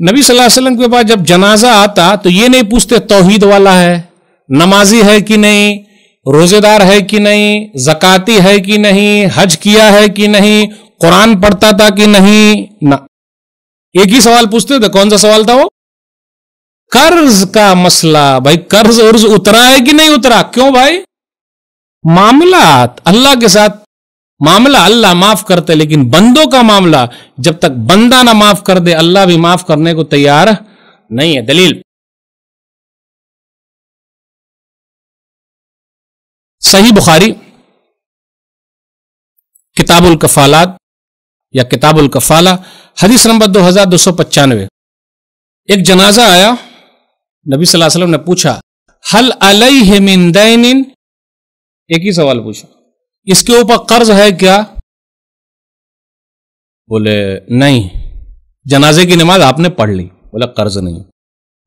نبی صلی اللہ علیہ وسلم کے بعد جب جنازہ آتا تو یہ نہیں پوچھتے توحید والا ہے، نمازی ہے کہ نہیں روزے دار ہے کہ نہیں، زکاتی ہے کہ نہیں، حج کیا ہے کہ نہیں، قرآن پڑھتا تھا کہ نہیں؟ نہ۔ ایک ہی سوال پوچھتے تھے، کون سا سوال تھا وہ؟ قرض کا مسئلہ۔ بھائی، قرض ارض اترا ہے کہ نہیں اترا؟ کیوں بھائی؟ معاملات۔ اللہ کے ساتھ معاملہ اللہ معاف کرتے لیکن بندوں کا معاملہ جب تک بندہ نہ معاف کر دے، اللہ بھی معاف کرنے کو تیار نہیں ہے۔ دلیل۔ صحیح بخاری، کتاب الکفالات یا کتاب الکفالہ، حدیث نمبر دو ہزار دو سو پچانوے۔ ایک جنازہ آیا، نبی صلی اللہ علیہ وسلم نے پوچھا حل علیہ من دین ایک ہی سوال پوچھا۔ اس کے اوپر قرض ہے کیا؟ بولے، نہیں۔ جنازے کی نماز آپ نے پڑھ لی۔ بولے، قرض نہیں۔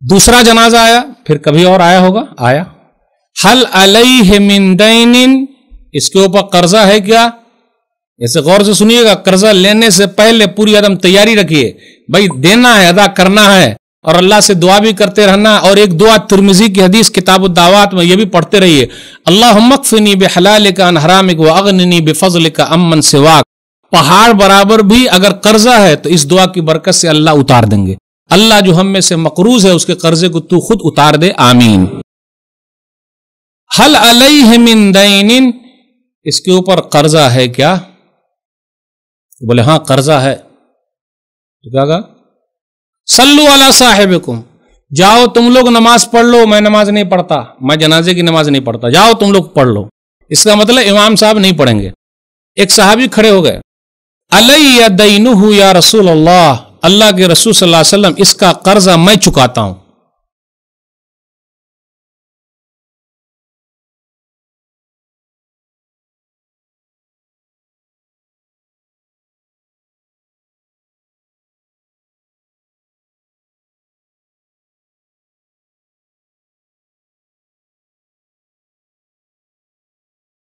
دوسرا جنازہ آیا، پھر کبھی اور آیا ہوگا؟ آیا۔ حل علیہ من دین، اس کے اوپر قرضہ ہے کیا؟ ایسے غور سے سنیے گا، قرضہ لینے سے پہلے پوری عدم تیاری رکھیے۔ بھائی، دینا ہے، ادا کرنا ہے۔ اور اللہ سے دعا بھی کرتے رہنا اور ایک دعا ترمزی کی حدیث کتاب الدعوات میں یہ بھی پڑھتے رہیے اللہ مقفنی بے حلال کا انحرام کو اغننی بے فضل کا امن سواک۔ پہاڑ برابر بھی اگر قرضہ ہے تو اس دعا کی برکت سے اللہ اتار دیں گے۔ اللہ جو ہم میں سے مقروض ہے اس کے قرضے کو تو خود اتار دے، آمین۔ حل علیہ من دین، اس کے اوپر قرضہ ہے کیا؟ بولے ہاں قرضہ ہے۔ تو کیا کہا؟ سلو والا صاحب جاؤ تم لوگ نماز پڑھ لو، میں نماز نہیں پڑھتا، میں جنازے کی نماز نہیں پڑھتا۔ جاؤ تم لوگ پڑھ لو۔ اس کا مطلب امام صاحب نہیں پڑھیں گے۔ ایک صحابی کھڑے ہو گئے۔ علیہ دین یا رسول اللہ اللہ کے رسول صلی اللہ علیہ وسلم، اس کا قرضہ میں چکاتا ہوں۔